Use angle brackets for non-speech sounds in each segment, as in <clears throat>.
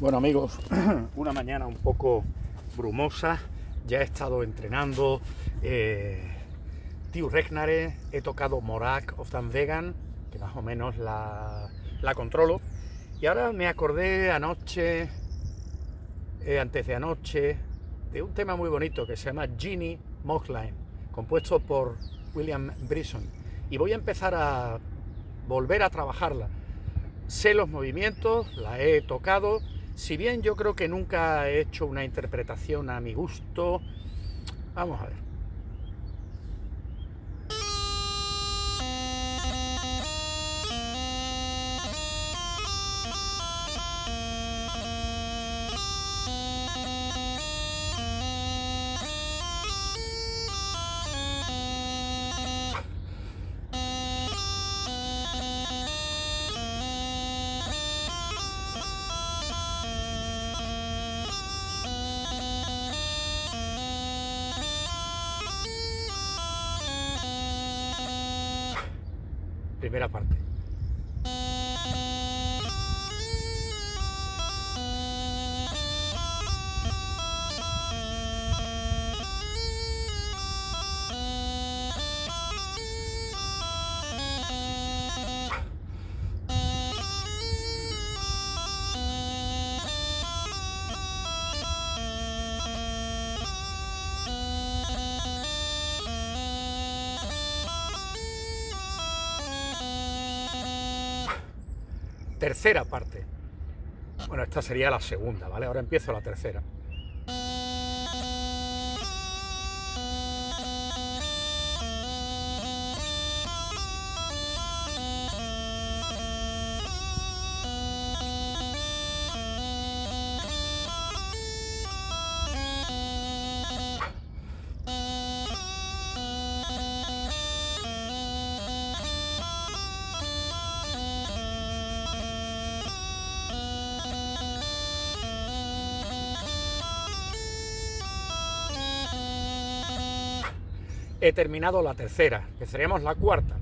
Bueno amigos, <clears throat> una mañana un poco brumosa, ya he estado entrenando eh, Tiu Regnare, he tocado Morak of Dan Vegan, que más o menos la, la controlo, y ahora me acordé anoche, eh, antes de anoche, de un tema muy bonito que se llama Genie Mockline, compuesto por William Brisson, y voy a empezar a volver a trabajarla. Sé los movimientos, la he tocado, si bien yo creo que nunca he hecho una interpretación a mi gusto, vamos a ver. Primera parte. Tercera parte. Bueno, esta sería la segunda, ¿vale? Ahora empiezo la tercera. He terminado la tercera, que seríamos la cuarta.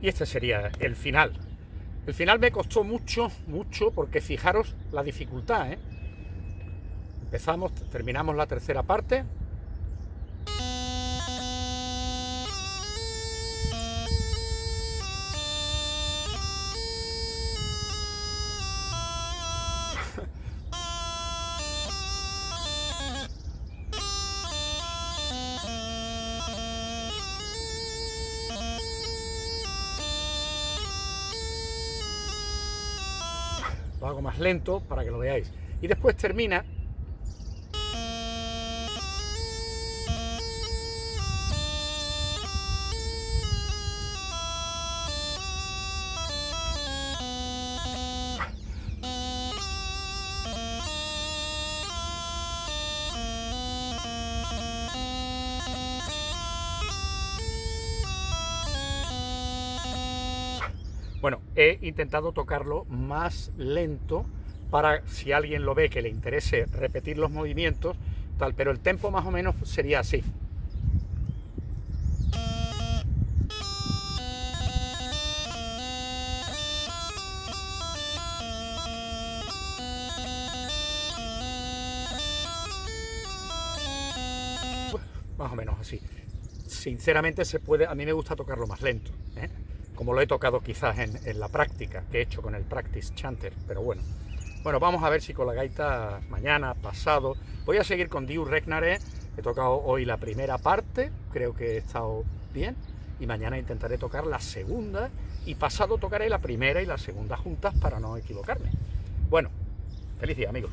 Y este sería el final. El final me costó mucho, mucho, porque fijaros la dificultad. ¿eh? Empezamos, terminamos la tercera parte. Lo hago más lento para que lo veáis. Y después termina Bueno, he intentado tocarlo más lento para si alguien lo ve que le interese repetir los movimientos, tal, pero el tempo más o menos sería así. Más o menos así. Sinceramente se puede, a mí me gusta tocarlo más lento. ¿eh? Como lo he tocado quizás en, la práctica que he hecho con el Practice Chanter, pero bueno. Bueno, vamos a ver si con la gaita mañana, pasado. Voy a seguir con Diu Regnare. He tocado hoy la primera parte, creo que he estado bien. Y mañana intentaré tocar la segunda. Y pasado tocaré la primera y la segunda juntas para no equivocarme. Bueno, feliz día, amigos.